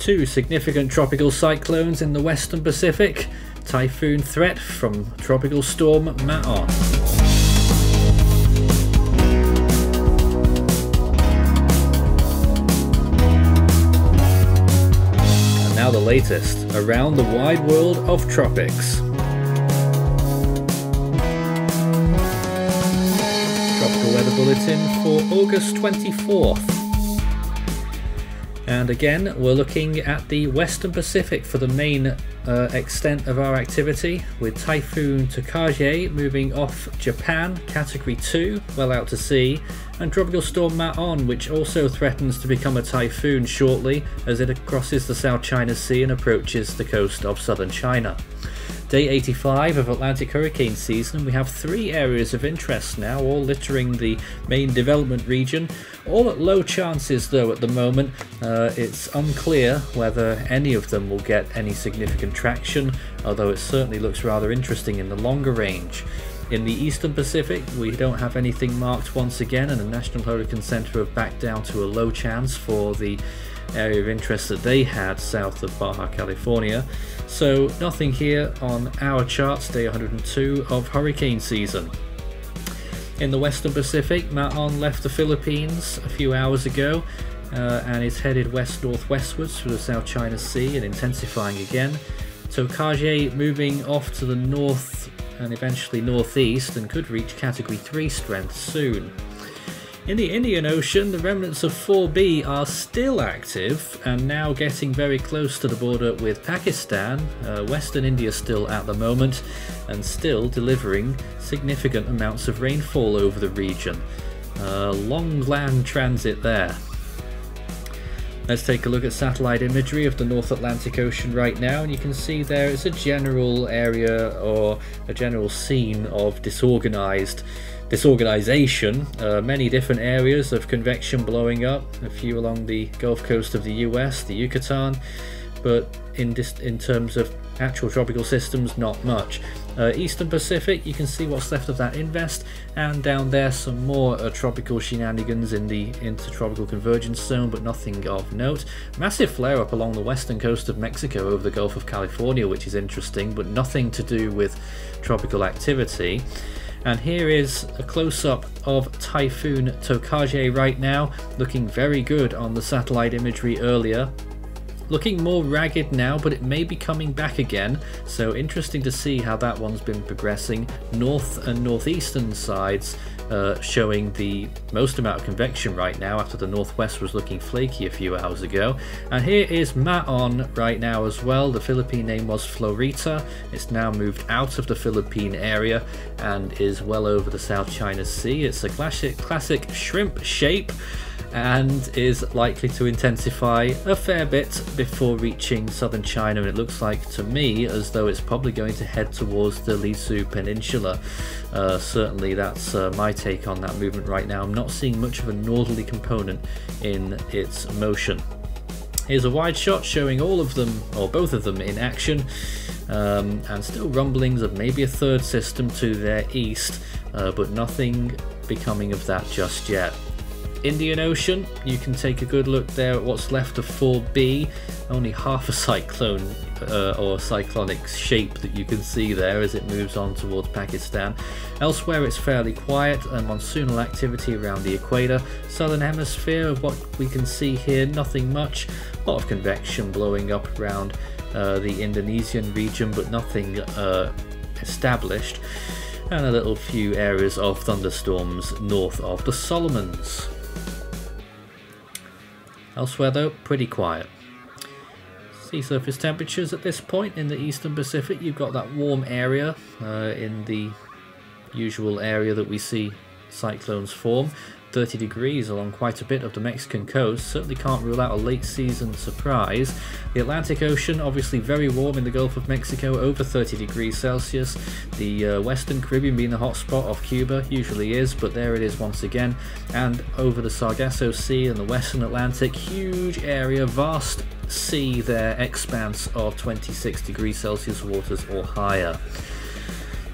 two significant tropical cyclones in the western Pacific, typhoon threat from tropical storm Ma-on. And now the latest around the wide world of tropics. Tropical Weather Bulletin for August 24th. And again, we're looking at the Western Pacific for the main uh, extent of our activity, with Typhoon Tokage moving off Japan, Category 2, well out to sea, and Tropical Storm Ma-on, which also threatens to become a typhoon shortly as it crosses the South China Sea and approaches the coast of southern China. Day 85 of Atlantic hurricane season, we have three areas of interest now, all littering the main development region. All at low chances though at the moment. Uh, it's unclear whether any of them will get any significant traction, although it certainly looks rather interesting in the longer range. In the Eastern Pacific, we don't have anything marked once again, and the National Hurricane Center have backed down to a low chance for the area of interest that they had south of Baja California. So nothing here on our charts, day 102 of hurricane season. In the Western Pacific, Ma-on left the Philippines a few hours ago uh, and is headed west-northwestwards through the South China Sea and intensifying again. Tokage moving off to the north and eventually northeast and could reach Category 3 strength soon. In the Indian Ocean, the remnants of 4B are still active and now getting very close to the border with Pakistan, uh, Western India still at the moment, and still delivering significant amounts of rainfall over the region. Uh, long land transit there. Let's take a look at satellite imagery of the North Atlantic Ocean right now, and you can see there is a general area or a general scene of disorganized disorganization, uh, many different areas of convection blowing up, a few along the Gulf Coast of the US, the Yucatan, but in, in terms of actual tropical systems, not much. Uh, Eastern Pacific, you can see what's left of that invest, and down there some more uh, tropical shenanigans in the intertropical convergence zone, but nothing of note. Massive flare up along the western coast of Mexico over the Gulf of California, which is interesting, but nothing to do with tropical activity. And here is a close-up of Typhoon Tokage right now, looking very good on the satellite imagery earlier. Looking more ragged now, but it may be coming back again, so interesting to see how that one's been progressing. North and northeastern sides uh, showing the most amount of convection right now after the northwest was looking flaky a few hours ago. And here is Ma-on right now as well. The Philippine name was Florita. It's now moved out of the Philippine area and is well over the South China Sea. It's a classic, classic shrimp shape and is likely to intensify a fair bit before reaching southern China and it looks like to me as though it's probably going to head towards the Leizhou Peninsula. Uh, certainly that's uh, my take on that movement right now. I'm not seeing much of a northerly component in its motion. Here's a wide shot showing all of them, or both of them, in action, um, and still rumblings of maybe a third system to their east, uh, but nothing becoming of that just yet. Indian Ocean, you can take a good look there at what's left of 4B, only half a cyclone uh, or cyclonic shape that you can see there as it moves on towards Pakistan. Elsewhere it's fairly quiet, and monsoonal activity around the equator. Southern hemisphere of what we can see here, nothing much. A lot of convection blowing up around uh, the Indonesian region, but nothing uh, established. And a little few areas of thunderstorms north of the Solomons. Elsewhere though, pretty quiet. Sea surface temperatures at this point in the eastern Pacific, you've got that warm area uh, in the usual area that we see cyclones form. 30 degrees along quite a bit of the Mexican coast. Certainly can't rule out a late season surprise. The Atlantic Ocean, obviously very warm in the Gulf of Mexico, over 30 degrees Celsius. The uh, Western Caribbean being the hotspot of Cuba, usually is, but there it is once again. And over the Sargasso Sea and the Western Atlantic, huge area, vast sea there, expanse of 26 degrees Celsius waters or higher.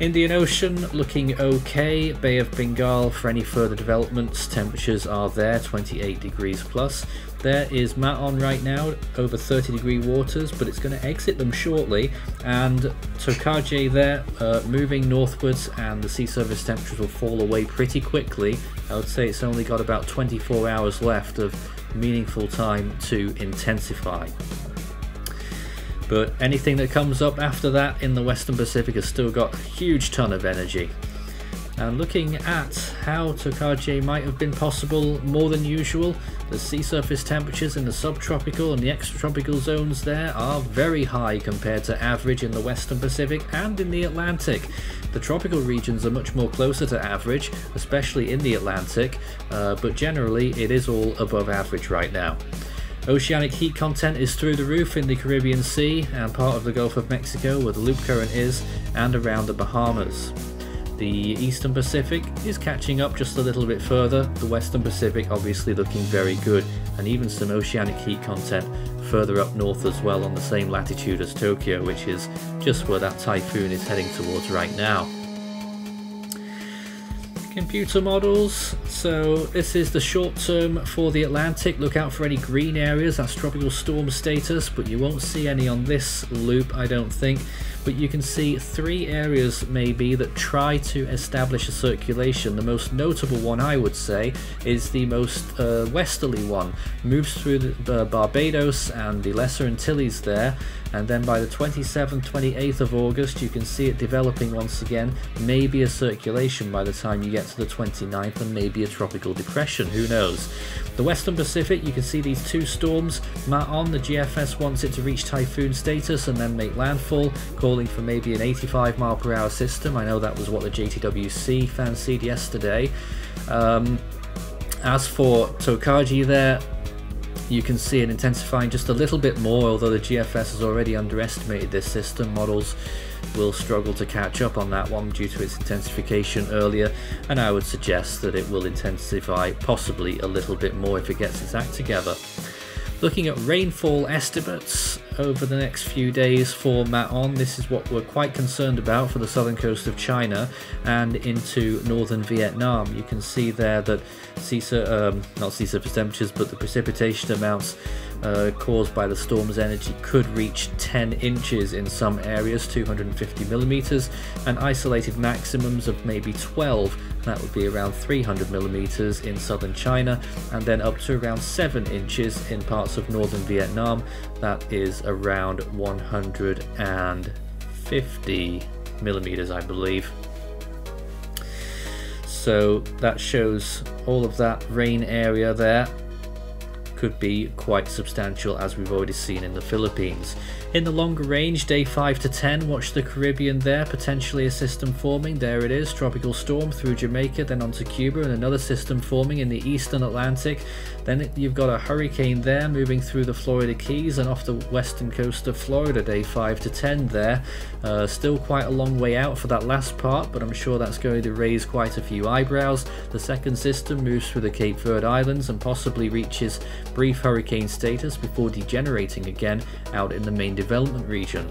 Indian Ocean looking okay. Bay of Bengal for any further developments. Temperatures are there, 28 degrees plus. There is Matt Ma-on right now, over 30 degree waters, but it's going to exit them shortly. And Tokage there, uh, moving northwards, and the sea surface temperatures will fall away pretty quickly. I would say it's only got about 24 hours left of meaningful time to intensify. But anything that comes up after that in the Western Pacific has still got a huge ton of energy. And looking at how Tokage might have been possible more than usual, the sea surface temperatures in the subtropical and the extratropical zones there are very high compared to average in the Western Pacific and in the Atlantic. The tropical regions are much more closer to average, especially in the Atlantic, uh, but generally it is all above average right now. Oceanic heat content is through the roof in the Caribbean Sea and part of the Gulf of Mexico where the loop current is and around the Bahamas. The Eastern Pacific is catching up just a little bit further, the Western Pacific obviously looking very good and even some oceanic heat content further up north as well on the same latitude as Tokyo which is just where that typhoon is heading towards right now computer models. So this is the short term for the Atlantic. Look out for any green areas, that's tropical storm status, but you won't see any on this loop, I don't think. But you can see three areas maybe that try to establish a circulation. The most notable one, I would say, is the most uh, westerly one. Moves through the, uh, Barbados and the Lesser Antilles there and then by the 27th 28th of August you can see it developing once again. Maybe a circulation by the time you get to the 29th and maybe a tropical depression. Who knows? The Western Pacific you can see these two storms. Ma-on the GFS wants it to reach typhoon status and then make landfall calling for maybe an 85 mile per hour system. I know that was what the JTWC fancied yesterday. Um, as for Tokage there, you can see it intensifying just a little bit more, although the GFS has already underestimated this system. Models will struggle to catch up on that one due to its intensification earlier, and I would suggest that it will intensify possibly a little bit more if it gets its act together. Looking at rainfall estimates over the next few days for Ma-on, this is what we're quite concerned about for the southern coast of China and into northern Vietnam. You can see there that sea, um, not sea surface temperatures, but the precipitation amounts uh, caused by the storm's energy could reach 10 inches in some areas, 250 millimeters, and isolated maximums of maybe 12. That would be around 300 millimeters in southern China, and then up to around 7 inches in parts of northern Vietnam. That is around 150 millimeters, I believe. So that shows all of that rain area there could be quite substantial as we've already seen in the Philippines. In the longer range, day 5 to 10, watch the Caribbean there, potentially a system forming. There it is, tropical storm through Jamaica, then onto Cuba, and another system forming in the eastern Atlantic. Then you've got a hurricane there moving through the Florida Keys and off the western coast of Florida, day 5 to 10 there. Uh, still quite a long way out for that last part, but I'm sure that's going to raise quite a few eyebrows. The second system moves through the Cape Verde Islands and possibly reaches brief hurricane status before degenerating again out in the main development region.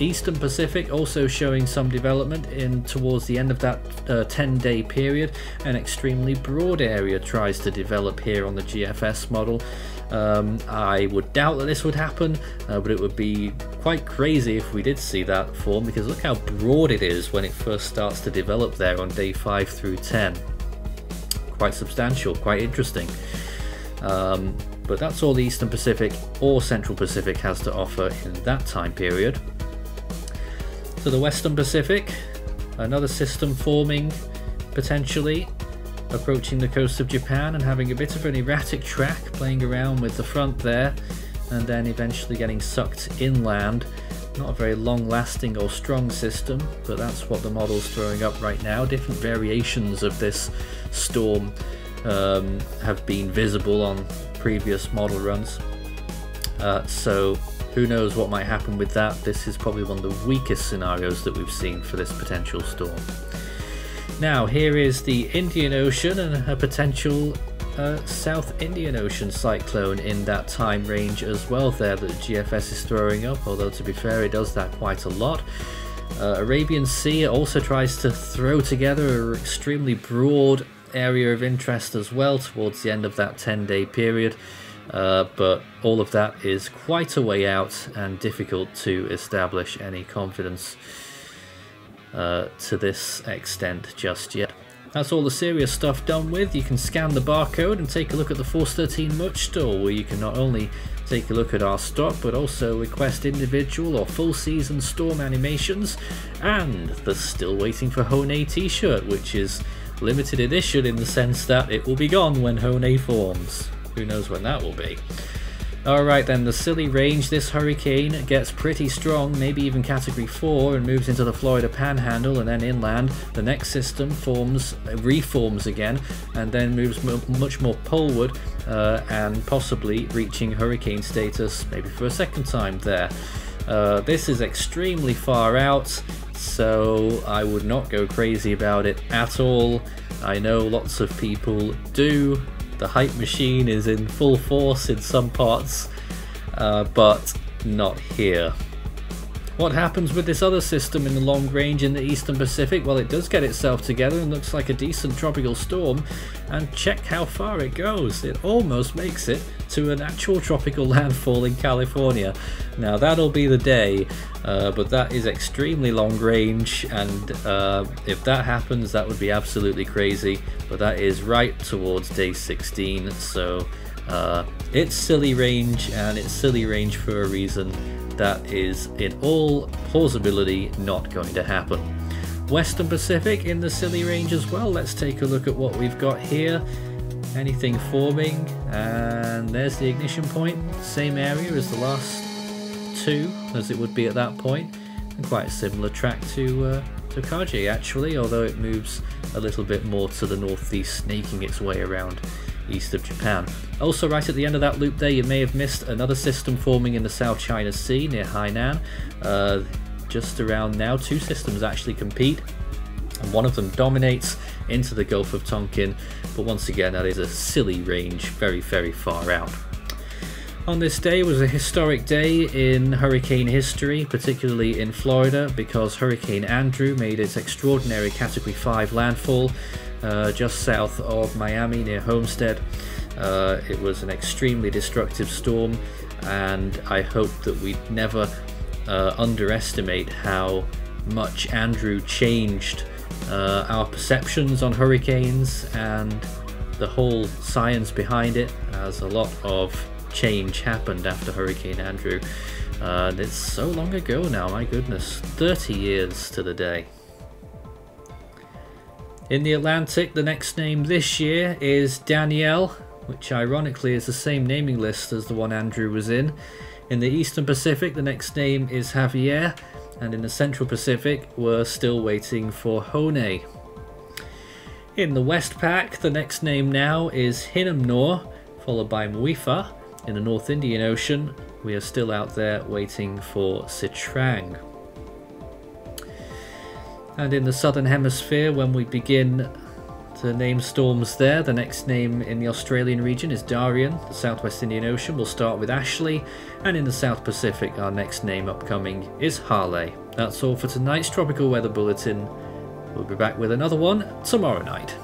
Eastern Pacific also showing some development in towards the end of that 10-day uh, period. An extremely broad area tries to develop here on the GFS model. Um, I would doubt that this would happen, uh, but it would be quite crazy if we did see that form because look how broad it is when it first starts to develop there on day 5 through 10. Quite substantial, quite interesting. Um, but that's all the Eastern Pacific or Central Pacific has to offer in that time period. To the Western Pacific, another system forming potentially approaching the coast of Japan and having a bit of an erratic track playing around with the front there and then eventually getting sucked inland. Not a very long lasting or strong system, but that's what the model's throwing up right now. Different variations of this storm um, have been visible on previous model runs. Uh, so who knows what might happen with that. This is probably one of the weakest scenarios that we've seen for this potential storm. Now here is the Indian Ocean and a potential uh, South Indian Ocean cyclone in that time range as well there that GFS is throwing up, although to be fair it does that quite a lot. Uh, Arabian Sea also tries to throw together an extremely broad area of interest as well towards the end of that 10 day period. Uh, but all of that is quite a way out and difficult to establish any confidence uh, to this extent just yet. That's all the serious stuff done with. You can scan the barcode and take a look at the Force 13 Much store where you can not only take a look at our stock but also request individual or full season storm animations and the still waiting for Hone t-shirt which is limited edition in the sense that it will be gone when Hone forms. Who knows when that will be. Alright then, the silly range, this hurricane gets pretty strong, maybe even category 4, and moves into the Florida Panhandle and then inland. The next system forms, reforms again, and then moves much more poleward, uh, and possibly reaching hurricane status maybe for a second time there. Uh, this is extremely far out, so I would not go crazy about it at all. I know lots of people do, the hype machine is in full force in some parts, uh, but not here. What happens with this other system in the long range in the Eastern Pacific? Well, it does get itself together and looks like a decent tropical storm. And check how far it goes. It almost makes it to an actual tropical landfall in California. Now, that'll be the day, uh, but that is extremely long range. And uh, if that happens, that would be absolutely crazy. But that is right towards day 16. So uh, it's silly range, and it's silly range for a reason that is in all plausibility not going to happen. Western Pacific in the silly range as well. Let's take a look at what we've got here. Anything forming, and there's the ignition point. Same area as the last two, as it would be at that point, and quite a similar track to uh, to Kaji actually, although it moves a little bit more to the northeast, snaking its way around east of Japan. Also right at the end of that loop there you may have missed another system forming in the South China Sea near Hainan. Uh, just around now two systems actually compete and one of them dominates into the Gulf of Tonkin but once again that is a silly range very very far out. On this day was a historic day in hurricane history, particularly in Florida, because Hurricane Andrew made its extraordinary Category 5 landfall uh, just south of Miami near Homestead. Uh, it was an extremely destructive storm, and I hope that we never uh, underestimate how much Andrew changed uh, our perceptions on hurricanes and the whole science behind it, as a lot of change happened after Hurricane Andrew. Uh, and it's so long ago now, my goodness, 30 years to the day. In the Atlantic, the next name this year is Danielle, which ironically is the same naming list as the one Andrew was in. In the Eastern Pacific, the next name is Javier, and in the Central Pacific, we're still waiting for Hone. In the West Pac, the next name now is Hinnamnor, followed by Muifa. In the North Indian Ocean, we are still out there waiting for Sitrang. And in the southern hemisphere, when we begin to name storms there, the next name in the Australian region is Darian. The southwest Indian Ocean will start with Ashley, and in the South Pacific, our next name upcoming is Hale. That's all for tonight's Tropical Weather Bulletin. We'll be back with another one tomorrow night.